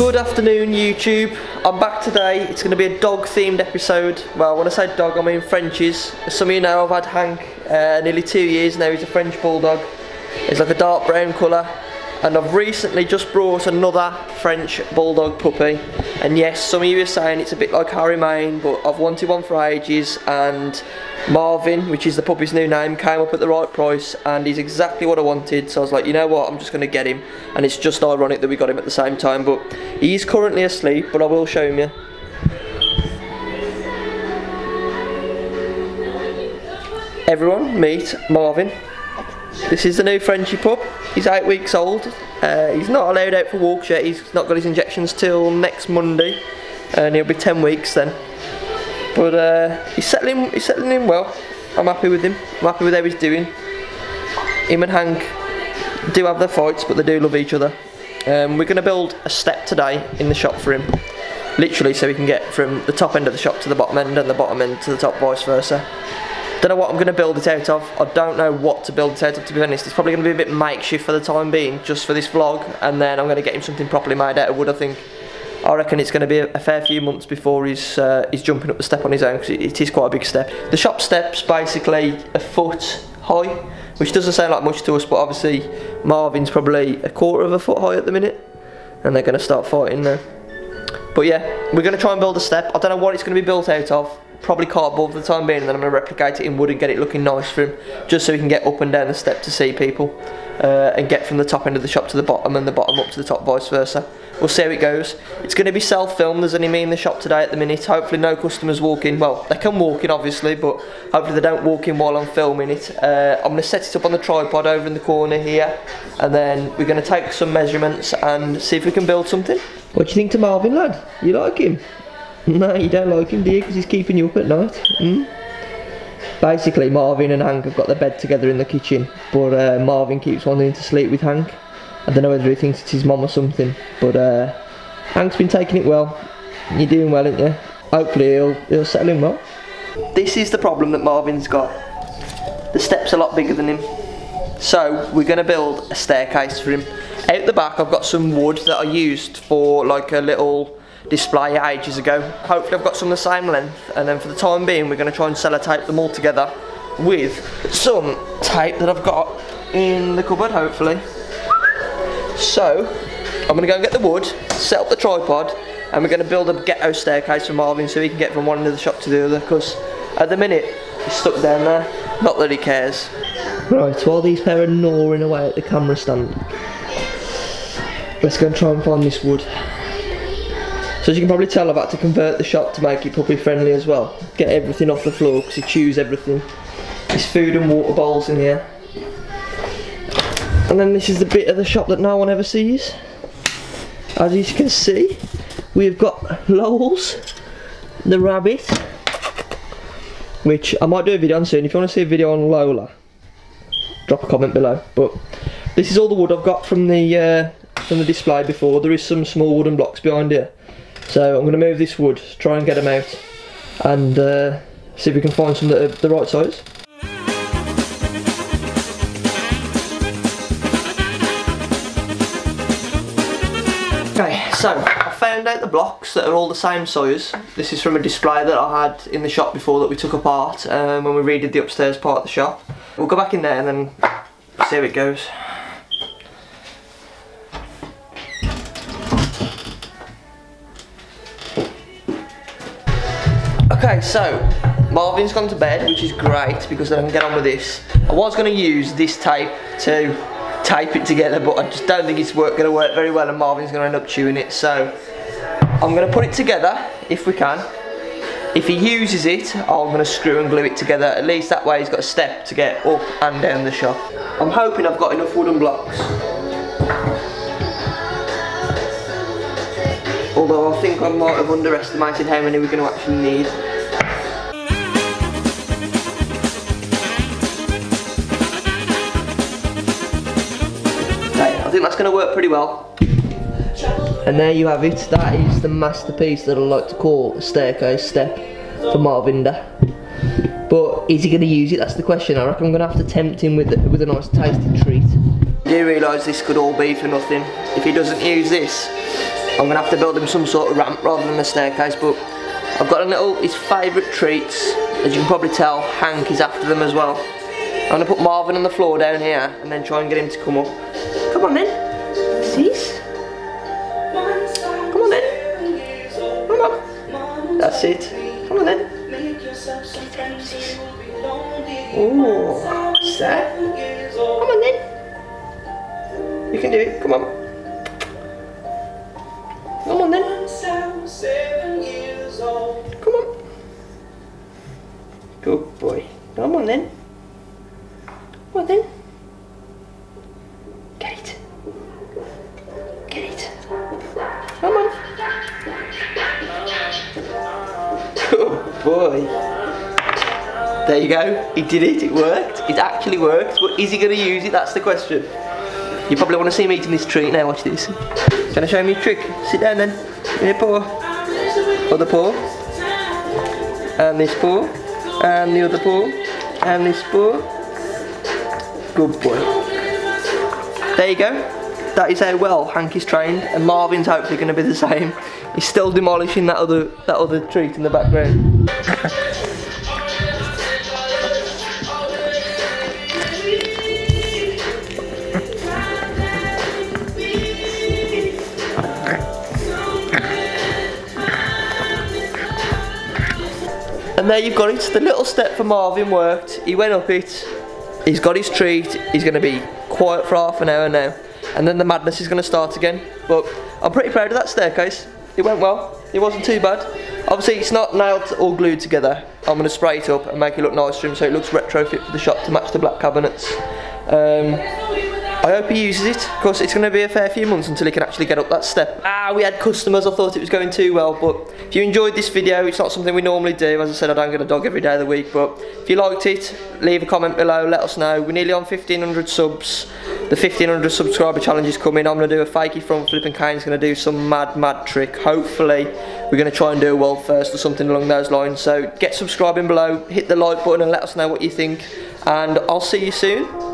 Good afternoon YouTube. I'm back today. It's going to be a dog themed episode. Well, when I say dog I mean Frenchies. As some of you know I've had Hank uh, nearly two years now. He's a French Bulldog. He's like a dark brown colour and I've recently just brought another French Bulldog puppy. And yes some of you are saying it's a bit like Harry Main but I've wanted one for ages. And Marvin which is the puppy's new name came up at the right price and he's exactly what I wanted. So I was like you know what? I'm just going to get him. And it's just ironic that we got him at the same time but he's currently asleep but I will show him you everyone meet Marvin this is the new Frenchie pup. He's eight weeks old. Uh, he's not allowed out for walks yet. He's not got his injections till next Monday, and he'll be 10 weeks then. But uh, he's settling. He's settling in well. I'm happy with him. I'm happy with how he's doing. Him and Hank do have their fights, but they do love each other. Um, we're going to build a step today in the shop for him. Literally, so we can get from the top end of the shop to the bottom end, and the bottom end to the top, vice versa. Don't know what I'm going to build it out of. I don't know what to build it out of, to be honest. It's probably going to be a bit makeshift for the time being, just for this vlog. And then I'm going to get him something properly made out of wood, I think. I reckon it's going to be a, fair few months before he's uh, he's jumping up the step on his own, because it, it is quite a big step. The shop step's basically a foot high, which doesn't sound like much to us, but obviously Marvin's probably a quarter of a foot high at the minute. And they're going to start fighting now. But yeah, we're going to try and build a step. I don't know what it's going to be built out of probably cardboard for the time being and then I'm going to replicate it in wood and get it looking nice for him just so he can get up and down the step to see people uh, and get from the top end of the shop to the bottom and the bottom up to the top vice versa. We'll see how it goes. It's going to be self-filmed there's only me in the shop today at the minute. Hopefully no customers walk in well they can walk in obviously but hopefully they don't walk in while I'm filming it. Uh, I'm going to set it up on the tripod over in the corner here and then we're going to take some measurements and see if we can build something. What do you think to Marvin lad? You like him? No, you don't like him, do you? Because he's keeping you up at night. Hmm? Basically, Marvin and Hank have got their bed together in the kitchen, but uh, Marvin keeps wanting to sleep with Hank. I don't know whether he thinks it's his mum or something, but uh, Hank's been taking it well. You're doing well, aren't you? Hopefully he'll, he'll settle in well. This is the problem that Marvin's got. The step's are a lot bigger than him. So, we're going to build a staircase for him. Out the back, I've got some wood that I used for like a little display ages ago. Hopefully I've got some the same length and then for the time being we're going to try and sellotape them all together with some tape that I've got in the cupboard hopefully. So I'm going to go and get the wood, set up the tripod and we're going to build a ghetto staircase for Marvin so he can get from one end of the shop to the other because at the minute he's stuck down there. Not that he cares. Right, while these pair are gnawing away at the camera stand, let's go and try and find this wood. So as you can probably tell I've had to convert the shop to make it puppy friendly as well. Get everything off the floor because he chews everything. There's food and water bowls in here. And then this is the bit of the shop that no one ever sees. As you can see, we've got Lola's, the rabbit, which I might do a video on soon. If you want to see a video on Lola, drop a comment below. But this is all the wood I've got from the uh, from the display before. There is some small wooden blocks behind here. So I'm going to move this wood, try and get them out and uh, see if we can find some that are the right size. Okay, so I found out the blocks that are all the same size. This is from a display that I had in the shop before that we took apart um, when we redid the upstairs part of the shop. We'll go back in there and then see how it goes. Okay, so Marvin's gone to bed, which is great because I can get on with this. I was going to use this tape to tape it together, but I just don't think it's going to work very well and Marvin's going to end up chewing it. So I'm going to put it together if we can. If he uses it, I'm going to screw and glue it together. At least that way he's got a step to get up and down the shop. I'm hoping I've got enough wooden blocks. Although I think I might have underestimated how many we're going to actually need. Think that's going to work pretty well. And there you have it, that is the masterpiece that I like to call a staircase step for Marvinder. But is he going to use it? That's the question. I reckon I'm going to have to tempt him with, with a nice tasty treat. Do you realise this could all be for nothing. If he doesn't use this, I'm gonna have to build him some sort of ramp rather than a staircase, but I've got a little, his favourite treats. As you can probably tell, Hank is after them as well. I'm gonna put Marvin on the floor down here and then try and get him to come up. Come on then. Cease. Come on then. Come on. That's it. Come on then. Ooh, what's that? Come on then. You can do it. Come on. Come on then. Come on. Good boy. Come on then. Come on then. Boy. There you go. He did it. It worked. It actually worked. But is he going to use it? That's the question. You probably want to see him eating this treat now. Watch this. Gonna show me a trick? Sit down then. A paw. Other paw. And this paw. And the other paw. And this paw. Good boy. There you go. That is how well Hank is trained, and Marvin's hopefully going to be the same. He's still demolishing that other that other treat in the background. And there you've got it. The little step for Marvin worked. He went up it. He's got his treat. He's going to be quiet for half an hour now. And then the madness is going to start again. But I'm pretty proud of that staircase. It went well. It wasn't too bad. Obviously it's not nailed or glued together. I'm going to spray it up and make it look nice him so it looks retrofit for the shop to match the black cabinets. Um, I hope he uses it. Of course, it's going to be a fair few months until he can actually get up that step. Ah, we had customers. I thought it was going too well, but if you enjoyed this video, it's not something we normally do. As I said, I don't get a dog every day of the week, but if you liked it, leave a comment below. Let us know. We're nearly on 1,500 subs. The 1,500 subscriber challenge is coming. I'm going to do a fakey front flip and Kaine's going to do some mad, mad trick. Hopefully, we're going to try and do a world first or something along those lines. So get subscribing below, hit the like button and let us know what you think. And I'll see you soon.